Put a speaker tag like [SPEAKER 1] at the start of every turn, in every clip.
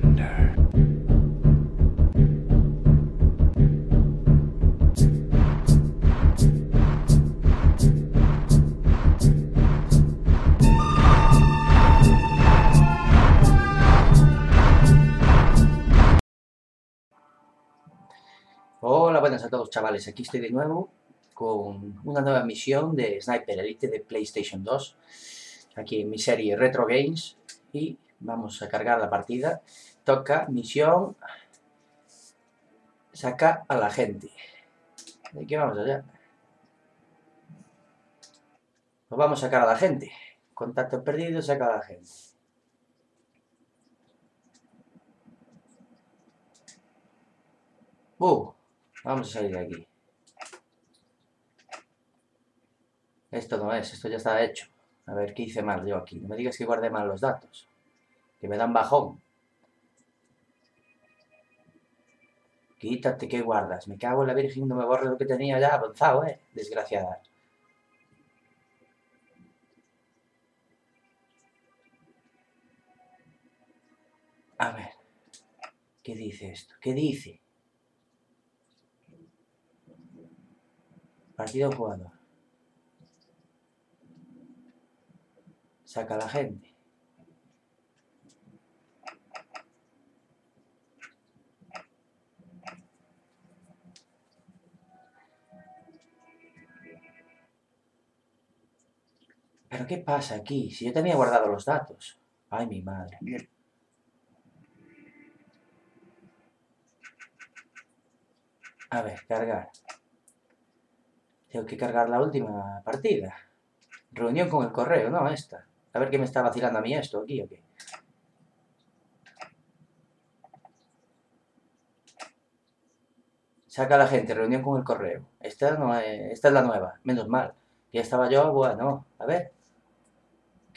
[SPEAKER 1] Thunder.
[SPEAKER 2] Hola, buenas a todos chavales, aquí estoy de nuevo con una nueva misión de Sniper Elite de PlayStation 2 aquí en mi serie Retro Games y vamos a cargar la partida toca misión saca a la gente ¿de qué vamos allá? pues vamos a sacar a la gente contacto perdido, saca a la gente ¡Uh! Vamos a salir de aquí. Esto no es, esto ya está hecho. A ver, ¿qué hice mal yo aquí? No me digas que guardé mal los datos. Que me dan bajón. Quítate que guardas. Me cago en la virgen, no me borre lo que tenía ya avanzado, ¿eh? Desgraciada. A ver. ¿Qué dice esto? ¿Qué dice? Partido jugador. Saca a la gente. ¿Pero qué pasa aquí? Si yo tenía guardado los datos. Ay, mi madre. A ver, cargar. Tengo que cargar la última partida. Reunión con el correo, no esta. A ver qué me está vacilando a mí esto aquí o qué. Saca a la gente, reunión con el correo. Esta, no es, esta es la nueva, menos mal. Ya estaba yo, bueno, a ver.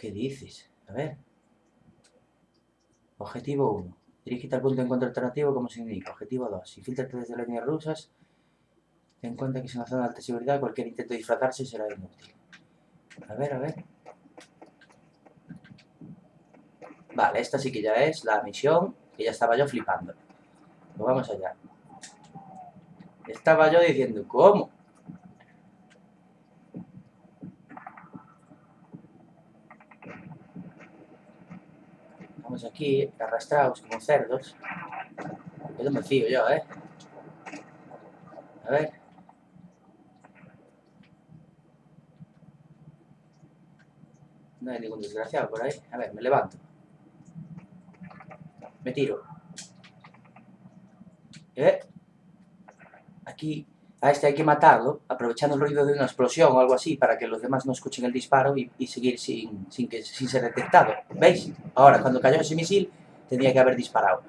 [SPEAKER 2] ¿Qué dices? A ver. Objetivo 1. Dirígete al punto de encuentro alternativo como se indica. Objetivo 2. Infiltrate desde las líneas rusas. Ten en cuenta que es una zona de alta seguridad. Cualquier intento de disfrazarse será inútil. A ver, a ver. Vale, esta sí que ya es la misión que ya estaba yo flipando. Pues vamos allá. Estaba yo diciendo, ¿cómo? Aquí, arrastrados como cerdos. Yo me fío yo, ¿eh? A ver. No hay ningún desgraciado por ahí. A ver, me levanto. Me tiro. ¿Eh? Aquí, a este hay que matarlo, aprovechando el ruido de una explosión o algo así, para que los demás no escuchen el disparo y, seguir sin, sin, sin ser detectado. ¿Veis? Ahora, cuando cayó ese misil, tenía que haber disparado.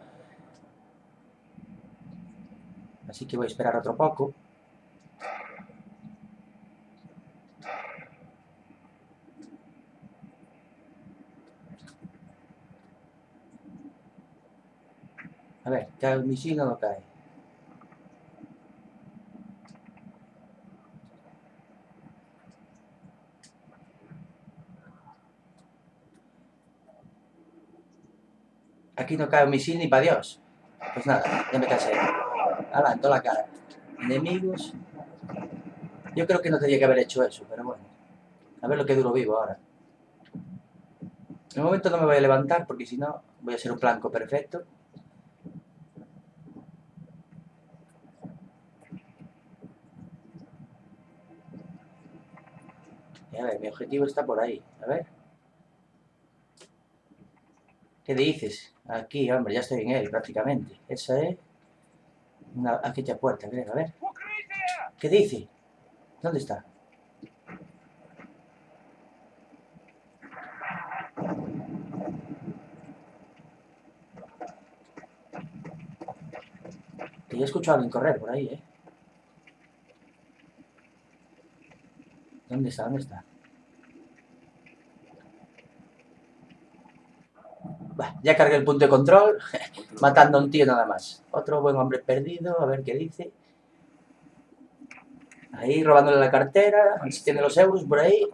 [SPEAKER 2] Así que voy a esperar otro poco. A ver, ¿cae el misil o no cae? Aquí no cae un misil ni para Dios. Pues nada, ya me cansé. Hala, en toda la cara. Enemigos. Yo creo que no tenía que haber hecho eso, pero bueno. A ver lo que duro vivo ahora. El momento no me voy a levantar porque si no voy a ser un blanco perfecto. Y a ver, mi objetivo está por ahí. A ver. ¿Qué dices? Aquí, hombre, ya estoy en él prácticamente. Esa es una, aquella puerta, creo. A ver. ¿Qué dice? ¿Dónde está? Que ya he escuchado a alguien correr por ahí, ¿eh? ¿Dónde está? ¿Dónde está? Ya cargué el punto de control, matando a un tío nada más. Otro buen hombre perdido, a ver qué dice. Ahí, robándole la cartera, si tiene los euros por ahí.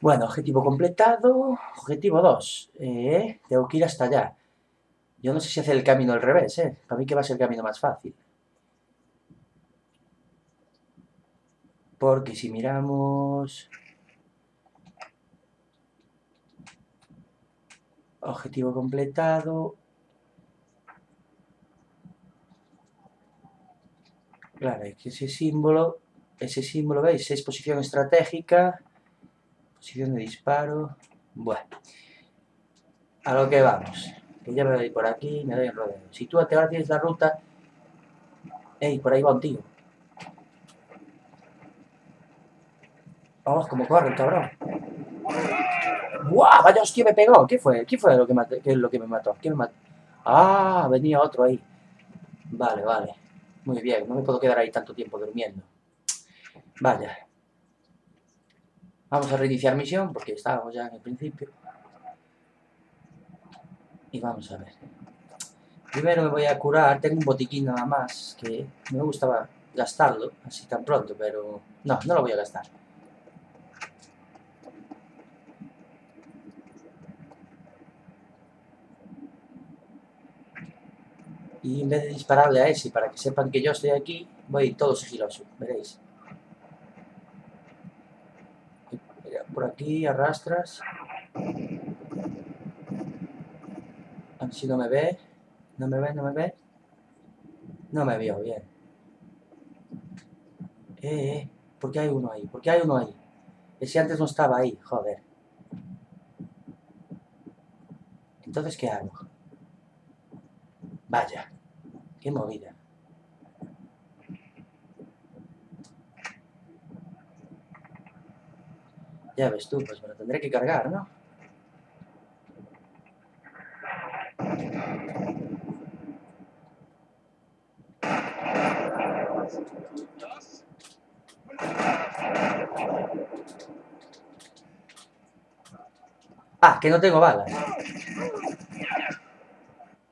[SPEAKER 2] Bueno, objetivo completado. Objetivo 2. Eh, tengo que ir hasta allá. Yo no sé si hacer el camino al revés, ¿eh? Para mí que va a ser el camino más fácil. Porque si miramos... Objetivo completado. Claro, es que ese símbolo, ese símbolo, ¿veis? Es posición estratégica, posición de disparo. Bueno, a lo que vamos. Que ya me doy por aquí, me doy en rodeo. Si tú ahora tienes la ruta, ¡ey! Por ahí va un tío. Vamos, como corre el cabrón. ¡Buah! Vaya hostia me pegó. ¿Qué fue? ¿Qué fue lo que, qué es lo que me mató? ¿Quién me mató? Ah, venía otro ahí. Vale, vale. Muy bien, no me puedo quedar ahí tanto tiempo durmiendo. Vaya. Vamos a reiniciar misión porque estábamos ya en el principio. Y vamos a ver. Primero me voy a curar. Tengo un botiquín nada más que me gustaba gastarlo así tan pronto, pero no, no lo voy a gastar. Y en vez de dispararle a ese para que sepan que yo estoy aquí, voy todo sigiloso, veréis. Por aquí arrastras. A ver si no me ve. ¿No me ve? ¿No me ve? No me vio, bien. Eh, eh, ¿por qué hay uno ahí? ¿Por qué hay uno ahí? Ese antes no estaba ahí, joder. Entonces, ¿qué hago? Vaya, qué movida. Ya ves tú, pues me lo tendré que cargar, ¿no? Ah, que no tengo balas.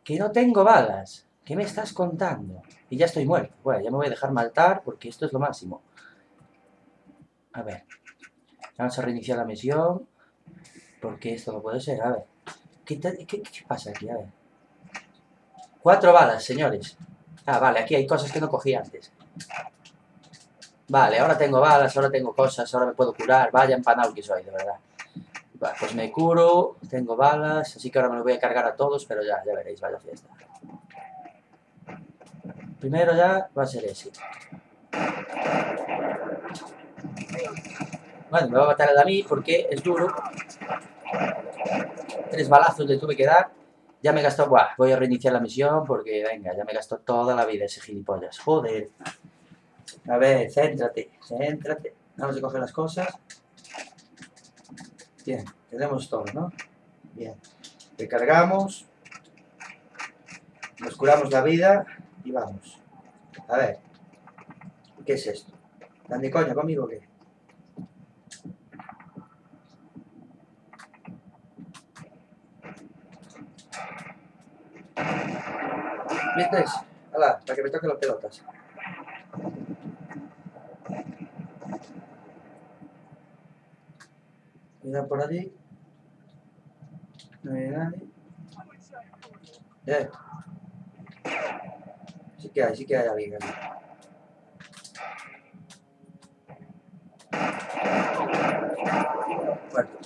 [SPEAKER 2] Que no tengo balas. ¿Qué me estás contando? Y ya estoy muerto. Bueno, ya me voy a dejar matar porque esto es lo máximo. A ver. Vamos a reiniciar la misión. Porque esto no puede ser. A ver. ¿Qué, pasa aquí? A ver. Cuatro balas, señores. Ah, vale. Aquí hay cosas que no cogí antes. Vale, ahora tengo balas, ahora tengo cosas, ahora me puedo curar. Vaya empanado que soy, de verdad. Pues me curo, tengo balas, así que ahora me lo voy a cargar a todos, pero ya, ya veréis, vaya fiesta. Primero ya va a ser ese. Bueno, me va a matar a mí porque es duro. Tres balazos le tuve que dar. Ya me gastó... Buah, voy a reiniciar la misión porque, venga, ya me gastó toda la vida ese gilipollas. Joder. A ver, céntrate, céntrate. Vamos a coger las cosas. Bien, tenemos todo, ¿no? Bien. Recargamos. Nos curamos la vida y vamos. A ver. ¿Qué es esto? ¿Dan de coña conmigo o qué? ¿Viste? Hala, para que me toquen las pelotas. Mira por allí. No hay nadie. Eh. Que hay, sí que hay aquí. Muerto.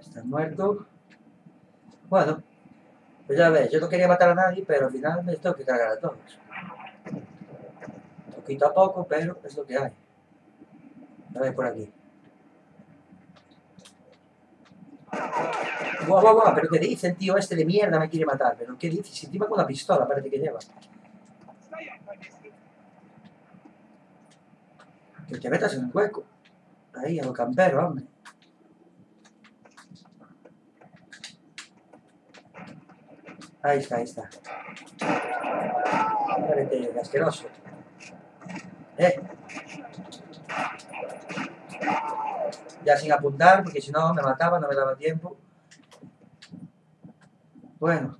[SPEAKER 2] Está muerto. Bueno, pues ya ves, yo no quería matar a nadie, pero al final me tengo que cargar a todos. Poquito a poco, pero es lo que hay. A ver por aquí. Guau, guau, guau, pero ¿qué dice el tío este de mierda? Me quiere matar. ¿Pero qué dice? Si encima con una pistola parece que lleva. Que te metas en el hueco. Ahí, a lo campero, hombre. Ahí está, ahí está. Mírate, asqueroso. Eh. Ya sin apuntar, porque si no me mataba, no me daba tiempo. Bueno,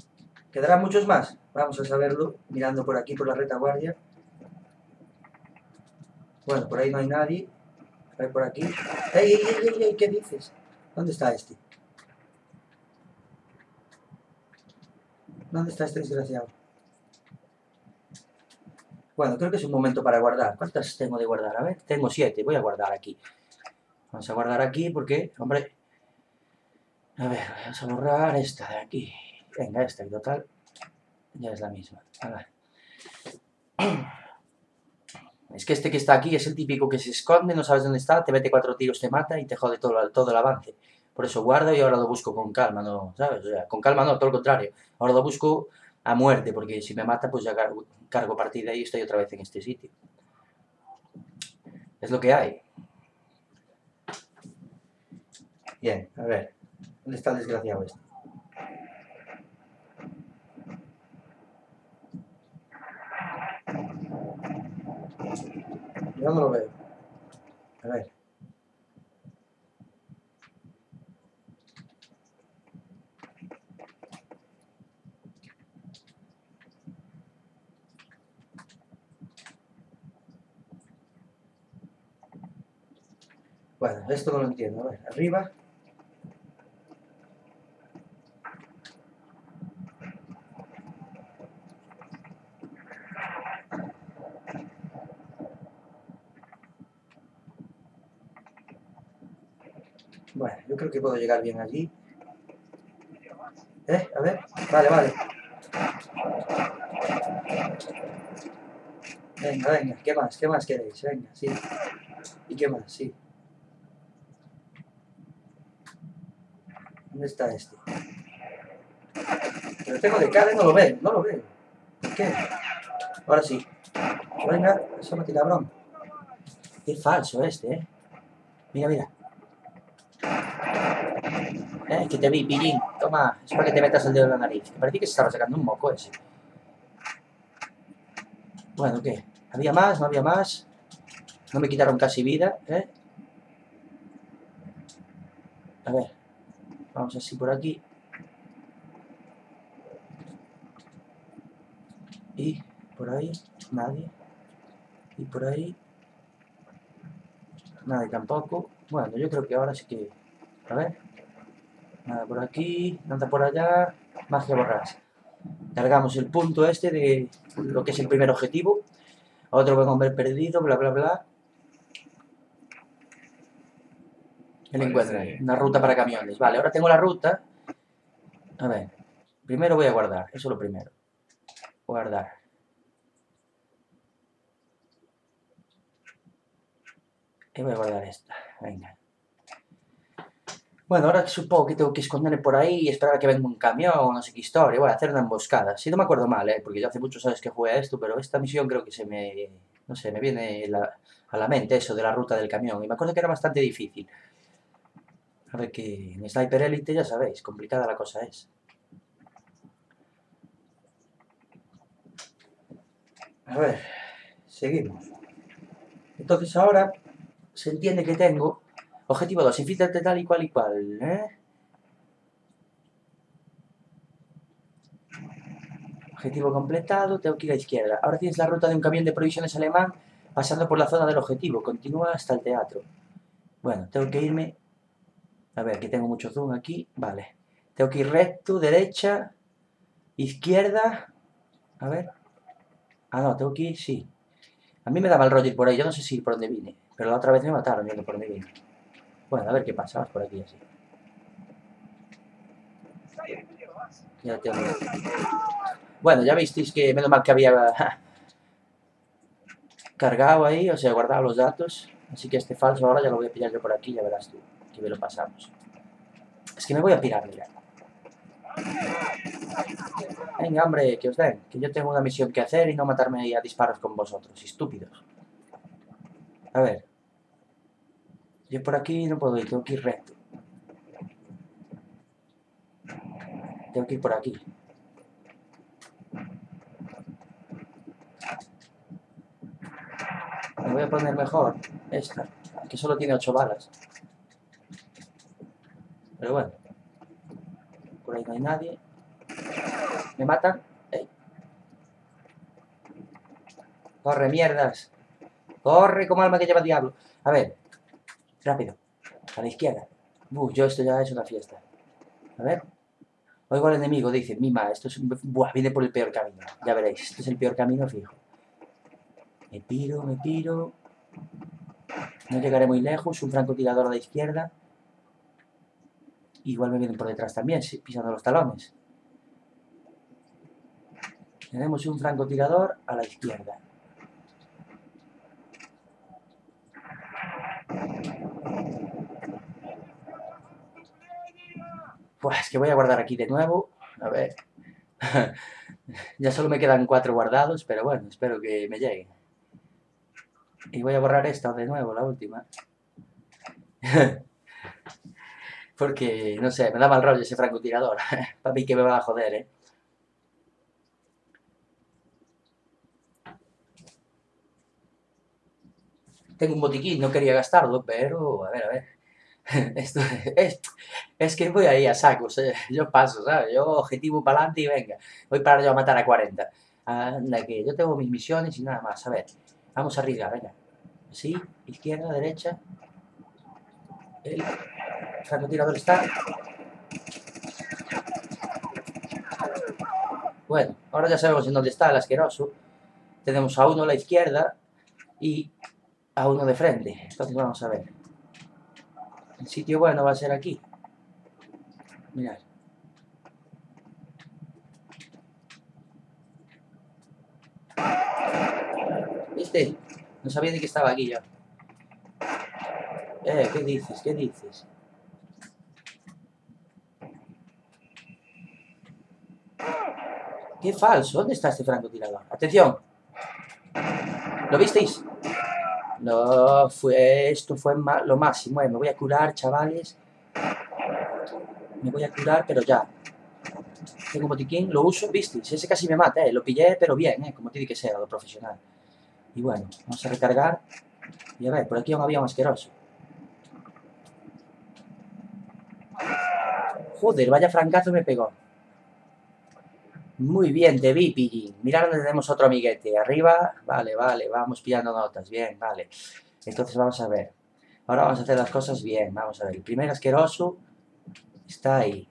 [SPEAKER 2] ¿quedarán muchos más? Vamos a saberlo, mirando por aquí, por la retaguardia. Bueno, por ahí no hay nadie. A por aquí. ¡Ey, ey, ey, ey, ey! ¿Qué dices? ¿Dónde está este? ¿Dónde está este desgraciado? Bueno, creo que es un momento para guardar. ¿Cuántas tengo de guardar? A ver, tengo siete. Voy a guardar aquí. Vamos a guardar aquí porque, hombre... A ver, vamos a borrar esta de aquí. Venga, esta en total ya es la misma. A ver. Es que este que está aquí es el típico que se esconde, no sabes dónde está, te mete cuatro tiros, te mata y te jode todo, todo el avance. Por eso guardo y ahora lo busco con calma, ¿no? ¿Sabes? O sea, con calma no, todo lo contrario. Ahora lo busco a muerte, porque si me mata, pues ya cargo, cargo partida y estoy otra vez en este sitio. Es lo que hay. Bien, a ver. ¿Dónde está el desgraciado este? Yo no lo veo. A ver. Bueno, esto no lo entiendo. A ver, arriba. Bueno, creo que puedo llegar bien allí. ¿Eh? A ver. Vale, vale. Venga, venga. ¿Qué más? ¿Qué más queréis? Venga, sí. ¿Y qué más? Sí. ¿Dónde está este? Pero tengo de cara y no lo veo, no lo veo. ¿Por qué? Ahora sí. Venga, asómate cabrón. Qué falso este, ¿eh? Mira, mira. Eh, que te vi, pillín. Toma, es para que te metas el dedo en la nariz. Me parecía que se estaba sacando un moco ese. Bueno, ¿qué? ¿Había más? ¿No había más? No me quitaron casi vida, ¿eh? A ver. Vamos así por aquí. Y por ahí, nadie. Y por ahí, nadie tampoco. Bueno, yo creo que ahora sí que... A ver. Nada por aquí, nada por allá. Magia borrarse. Cargamos el punto este de lo que es el primer objetivo. Otro buen hombre perdido, bla, bla, bla. El encuentro. Una ruta para camiones. Vale, ahora tengo la ruta. A ver. Primero voy a guardar. Eso es lo primero. Guardar. Y voy a guardar esta. Venga. Bueno, ahora supongo que tengo que esconderme por ahí y esperar a que venga un camión o no sé qué historia. Voy a hacer una emboscada. Si no me acuerdo mal, ¿eh? Porque ya hace muchos años que jugué a esto, pero esta misión creo que se me... No sé, me viene a la mente eso de la ruta del camión. Y me acuerdo que era bastante difícil. A ver que en Sniper Elite ya sabéis, complicada la cosa es. A ver, seguimos. Entonces ahora se entiende que tengo objetivo 2, infiltrate tal y cual y cual, ¿eh? Objetivo completado, tengo que ir a la izquierda. Ahora tienes la ruta de un camión de provisiones alemán pasando por la zona del objetivo. Continúa hasta el teatro. Bueno, tengo que irme... A ver, que tengo mucho zoom aquí. Vale. Tengo que ir recto, derecha, izquierda... A ver. Ah, no, tengo que ir, sí. A mí me daba el rollo ir por ahí. Yo no sé si ir por donde vine. Pero la otra vez me mataron yendo por donde vine. Bueno, a ver qué pasa. Vamos por aquí así. Ya tengo... Bueno, ya visteis que menos mal que había cargado ahí, o sea, guardado los datos. Así que este falso ahora ya lo voy a pillar yo por aquí, ya verás tú, que me lo pasamos. Es que me voy a pirar, mira. Venga, hombre, que os den, que yo tengo una misión que hacer y no matarme ahí a disparos con vosotros, estúpidos. A ver. Yo por aquí no puedo ir, tengo que ir recto. Tengo que ir por aquí. Me voy a poner mejor esta, que solo tiene 8 balas. Pero bueno. Por ahí no hay nadie. ¿Me matan? ¡Ey! ¡Corre, mierdas! Corre como alma que lleva diablo. A ver. Rápido. A la izquierda. Yo esto ya es una fiesta. A ver. Oigo al enemigo, dice, mima, esto es... Buah, viene por el peor camino. Ya veréis, esto es el peor camino fijo. Me piro, me piro. No llegaré muy lejos, un francotirador a la izquierda. Igual me vienen por detrás también, pisando los talones. Tenemos un francotirador a la izquierda. Pues es que voy a guardar aquí de nuevo. A ver. ya solo me quedan cuatro guardados, pero bueno, espero que me lleguen. Y voy a borrar esta de nuevo, la última. Porque, no sé, me da mal rollo ese francotirador. Para mí que me va a joder, ¿eh? Tengo un botiquín, no quería gastarlo, pero, a ver, a ver. Esto, es, es que voy ahí a sacos, ¿eh? yo paso, ¿sabes? Yo objetivo para adelante y venga, voy para yo a matar a 40. Anda, que yo tengo mis misiones y nada más, a ver, vamos a arriesgar, venga. Así, izquierda, derecha. El francotirador está. Bueno, ahora ya sabemos en dónde está el asqueroso. Tenemos a uno a la izquierda y a uno de frente. Entonces vamos a ver. El sitio bueno va a ser aquí. Mirad. ¿Viste? No sabía ni que estaba aquí ya. Eh, ¿qué dices? ¿Qué dices? ¡Qué falso! ¿Dónde está este francotirador? ¡Atención! ¿Lo visteis? No, fue, esto fue lo máximo. Eh. Me voy a curar, chavales. Me voy a curar, pero ya. Tengo botiquín, lo uso, viste, ese casi me mata, eh. Lo pillé, pero bien, eh, como tiene que ser, lo profesional. Y bueno, vamos a recargar. Y a ver, por aquí aún había un asqueroso. Joder, vaya francazo me pegó. Muy bien, te vi, Pillín. Mira donde tenemos otro amiguete. Arriba, vale, vale, vamos pillando notas. Bien, vale. Entonces vamos a ver. Ahora vamos a hacer las cosas bien. Vamos a ver. El primer asqueroso está ahí.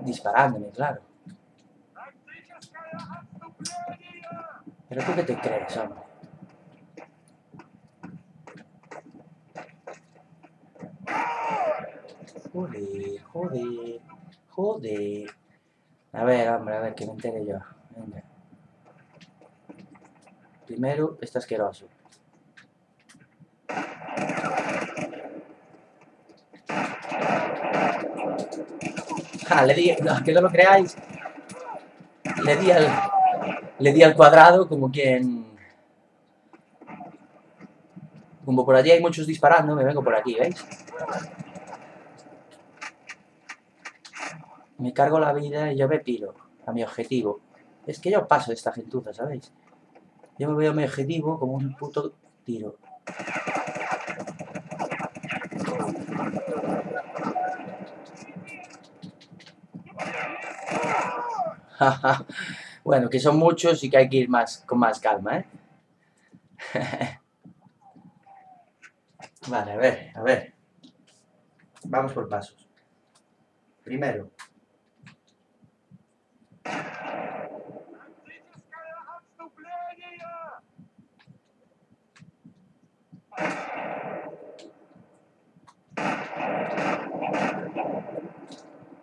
[SPEAKER 2] Disparándome, claro. ¿Pero tú qué te crees, hombre? Joder, joder, joder. A ver, hombre, a ver, que me entere yo. Venga. Primero, está asqueroso. Ah, le di, no, que no lo creáis. Le di al, le di al cuadrado como quien... Como por allí hay muchos disparando, me vengo por aquí, ¿veis? Me cargo la vida y yo me piro a mi objetivo. Es que yo paso de esta gentuza, ¿sabéis? Yo me veo a mi objetivo como un puto tiro. bueno, que son muchos y que hay que ir más con más calma, ¿eh? vale, a ver, a ver. Vamos por pasos. Primero,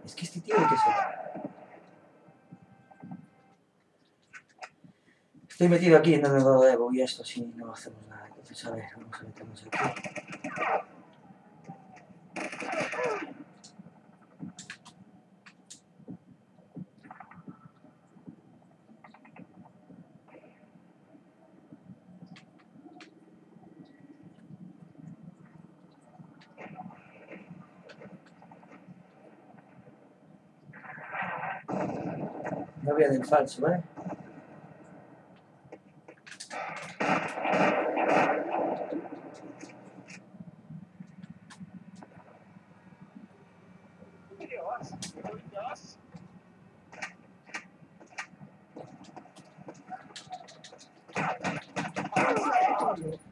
[SPEAKER 2] es Estoy metido aquí en el lado de Evo y esto si no hacemos nada. Entonces, a ver, vamos a meternos aquí. Del falso, ¿vale?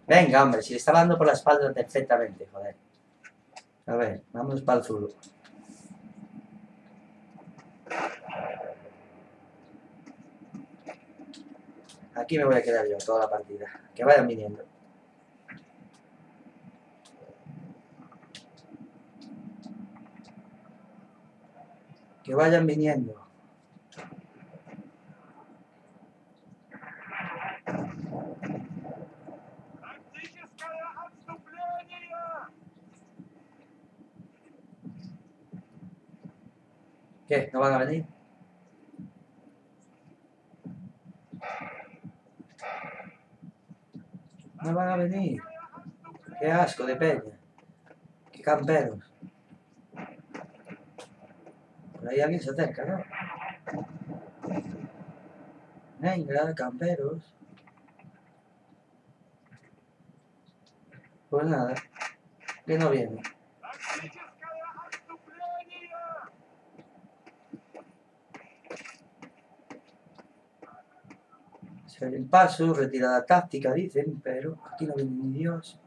[SPEAKER 2] Venga, hombre, si le estaba dando por la espalda perfectamente, joder. A ver, vamos para el zulo. aquí me voy a quedar yo toda la partida. Que vayan viniendo. Que vayan viniendo. ¿Qué? ¿No van a venir? No van a venir. Qué asco de peña. Qué camperos. Por ahí alguien se acerca, ¿no? Venga, camperos. Pues nada, que no viene. El paso, retirada táctica, dicen, pero aquí no viene ni Dios.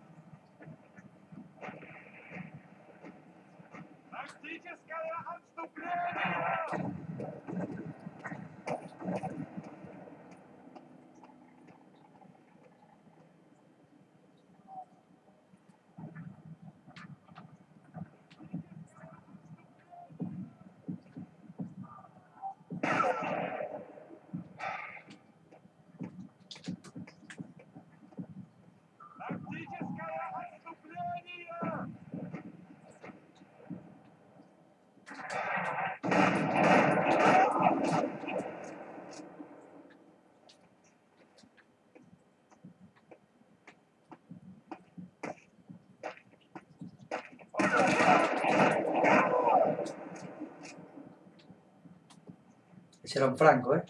[SPEAKER 2] Un franco, ¿eh?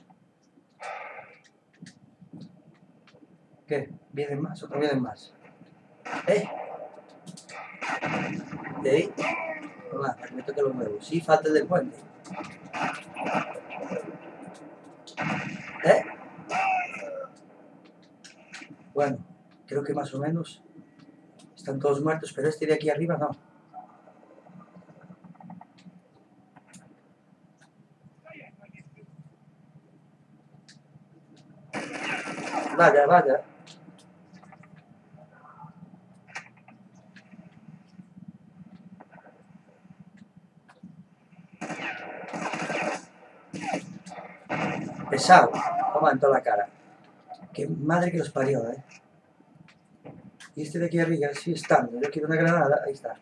[SPEAKER 2] ¿Qué? ¿Vienen más o no vienen más? ¿Eh? ¿De ahí? Toma, me toque los nuevos. Sí, falta el del puente. ¿Eh? Bueno, creo que más o menos están todos muertos, pero este de aquí arriba no. Vaya, vaya. Pesado. Toma en toda la cara. Qué madre que los parió, ¿eh? Y este de aquí arriba sigue estando. Yo quiero una granada. Ahí está.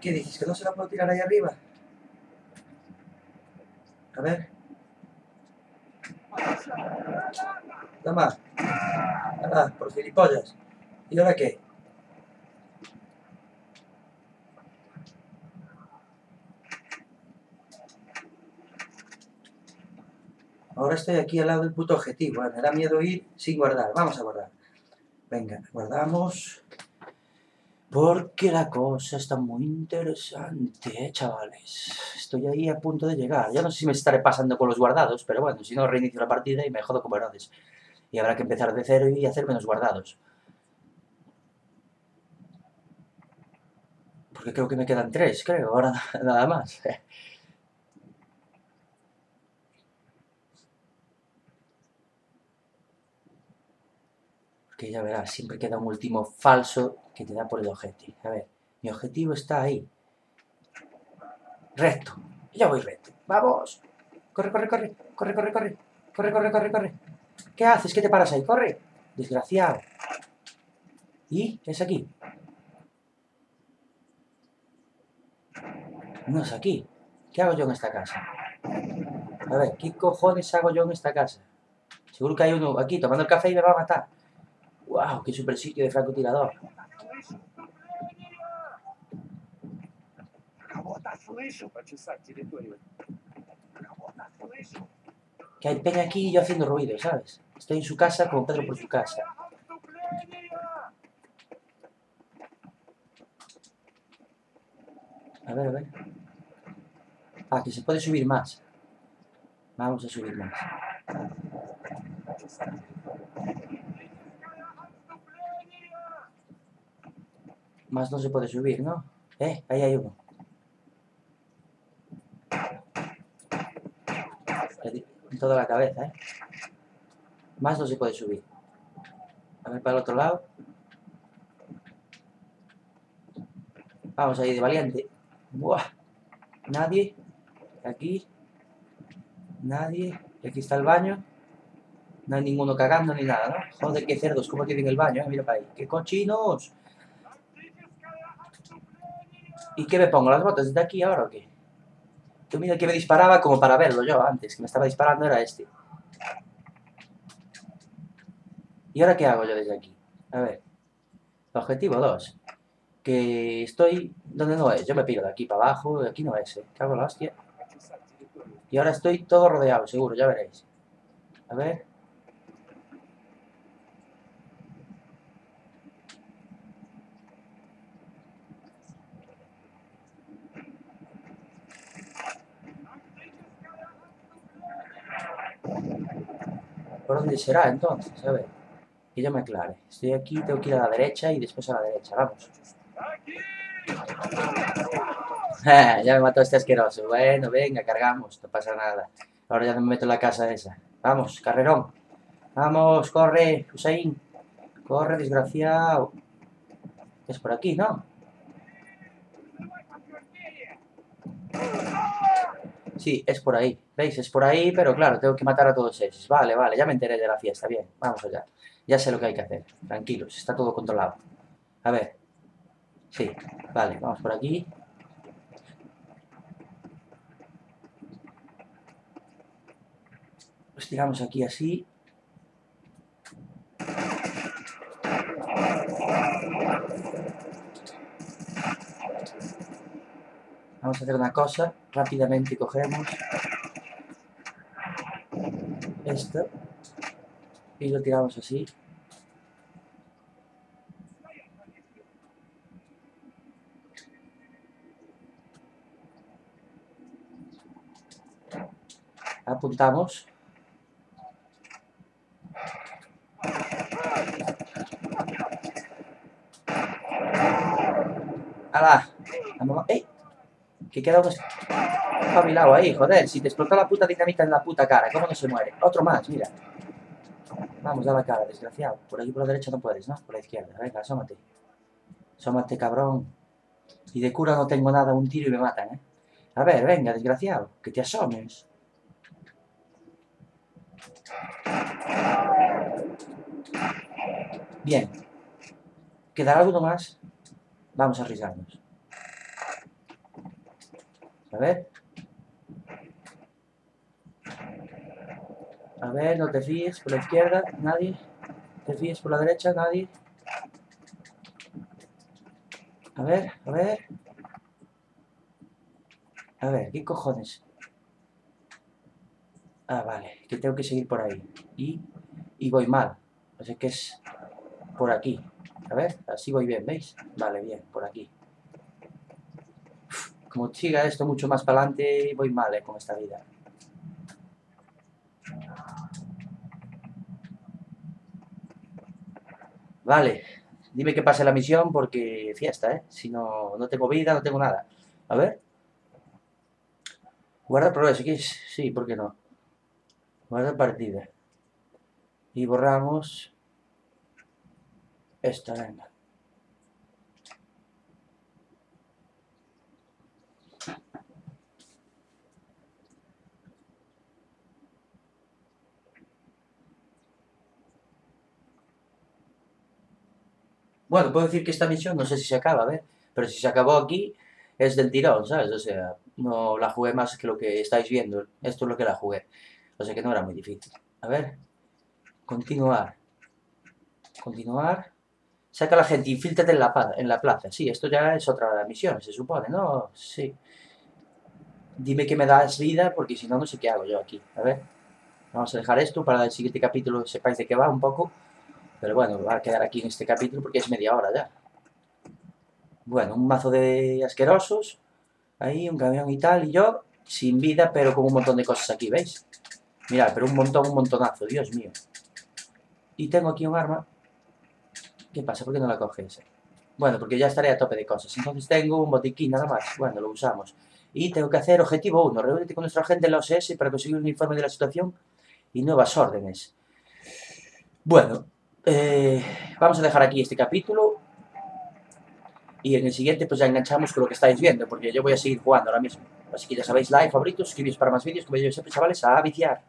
[SPEAKER 2] ¿Qué dices? ¿Que no se la puedo tirar ahí arriba? A ver. Toma. Por gilipollas. ¿Y ahora qué? Ahora estoy aquí al lado del puto objetivo. Me da miedo ir sin guardar. Vamos a guardar. Venga, guardamos. Porque la cosa está muy interesante, ¿eh, chavales. Estoy ahí a punto de llegar. Ya no sé si me estaré pasando con los guardados, pero bueno, si no reinicio la partida y me jodo como Herodes. Y habrá que empezar de cero y hacer menos guardados. Porque creo que me quedan tres, creo, ahora nada más. Porque ya verás, siempre queda un último falso que te da por el objetivo. A ver, mi objetivo está ahí. Recto. Ya voy recto. ¡Vamos! Corre, corre, corre. Corre, corre, corre. Corre, corre, corre, corre. ¿Qué haces? ¿Qué te paras ahí? ¡Corre! Desgraciado. ¿Y? ¿Qué es aquí? No es aquí. ¿Qué hago yo en esta casa? A ver, ¿qué cojones hago yo en esta casa? Seguro que hay uno aquí tomando el café y me va a matar. ¡Wow! ¡Qué super sitio de francotirador! Que hay peña aquí y yo haciendo ruido, ¿sabes? Estoy en su casa como Pedro por su casa. A ver, a ver. Ah, que se puede subir más. Vamos a subir más. Más no se puede subir, ¿no? Eh, ahí hay uno. En toda la cabeza, ¿eh? Más no se puede subir. A ver para el otro lado. Vamos ahí de valiente. Buah. Nadie. Aquí. Nadie. Aquí está el baño. No hay ninguno cagando ni nada, ¿no? Joder, qué cerdos, cómo tienen el baño, ¿eh? Mira para ahí. ¡Qué cochinos! ¿Y qué me pongo? ¿Las botas desde aquí ahora o qué? Que mira que me disparaba como para verlo yo antes, que me estaba disparando era este. ¿Y ahora qué hago yo desde aquí? A ver. Objetivo 2. Que estoy donde no es. Yo me piro de aquí para abajo, de aquí no es. Eh. Cago la hostia. Y ahora estoy todo rodeado, seguro, ya veréis. A ver. ¿Por dónde será entonces? A ver. Que yo me aclare. Estoy aquí, tengo que ir a la derecha y después a la derecha. Vamos. Ya me mató este asqueroso. Bueno, venga, cargamos, no pasa nada. Ahora ya no me meto en la casa esa. Vamos, carrerón. Vamos, corre, Hussein. Corre, desgraciado. Es por aquí, ¿no? Sí, es por ahí. ¿Veis? Es por ahí, pero claro, tengo que matar a todos esos. Vale, vale, ya me enteré de la fiesta. Bien, vamos allá. Ya sé lo que hay que hacer. Tranquilos, está todo controlado. A ver. Sí, vale, vamos por aquí. Los tiramos aquí así. Vamos a hacer una cosa. Rápidamente cogemos esto y lo tiramos así. Apuntamos. ¡Hala! La mamá- ¡Ey! Que queda un espabilado ahí, joder. Si te explotó la puta dinamita en la puta cara, ¿cómo no se muere? Otro más, mira. Vamos, da la cara, desgraciado. Por aquí por la derecha no puedes, ¿no? Por la izquierda. Venga, asómate. Asómate, cabrón. Y de cura no tengo nada, un tiro y me matan, ¿eh? A ver, venga, desgraciado. Que te asomes. Bien. ¿Quedará alguno más? Vamos a arriesgarnos. A ver. A ver, no te fíes por la izquierda, nadie. ¿Te fíes por la derecha? Nadie. A ver, a ver. A ver, ¿qué cojones? Ah, vale, que tengo que seguir por ahí. Y, y voy mal. Sea que es por aquí. A ver, así voy bien, ¿veis? Vale, bien, por aquí. Como siga esto mucho más para adelante, voy mal eh, con esta vida. Vale, dime que pase la misión porque fiesta, ¿eh? Si no, no tengo vida, no tengo nada. A ver. Guarda progreso. Sí, ¿por qué no? Guarda partida. Y borramos esta, venga. Bueno, puedo decir que esta misión no sé si se acaba, a ver, pero si se acabó aquí es del tirón, ¿sabes? O sea, no la jugué más que lo que estáis viendo. Esto es lo que la jugué. O sea que no era muy difícil. A ver. Continuar. Continuar. Saca a la gente, infíltrate en la, en la plaza. Sí, esto ya es otra misión, se supone, ¿no? Sí. Dime que me das vida, porque si no, no sé qué hago yo aquí. A ver. Vamos a dejar esto para el siguiente capítulo, sepáis de qué va un poco. Pero bueno, va a quedar aquí en este capítulo porque es media hora ya. Bueno, un mazo de asquerosos. Ahí, un camión y tal. Y yo, sin vida, pero con un montón de cosas aquí, ¿veis? Mirad, pero un montón, un montonazo, Dios mío. Y tengo aquí un arma. ¿Qué pasa? ¿Por qué no la coges? Bueno, porque ya estaré a tope de cosas. Entonces tengo un botiquín nada más. Bueno, lo usamos. Y tengo que hacer objetivo 1. Reúnete con nuestro agente en la OSS para conseguir un informe de la situación y nuevas órdenes. Bueno, eh, vamos a dejar aquí este capítulo. Y en el siguiente pues ya enganchamos con lo que estáis viendo, porque yo voy a seguir jugando ahora mismo. Así que ya sabéis, like, favoritos, suscribiros para más vídeos, como yo siempre, chavales, a viciar.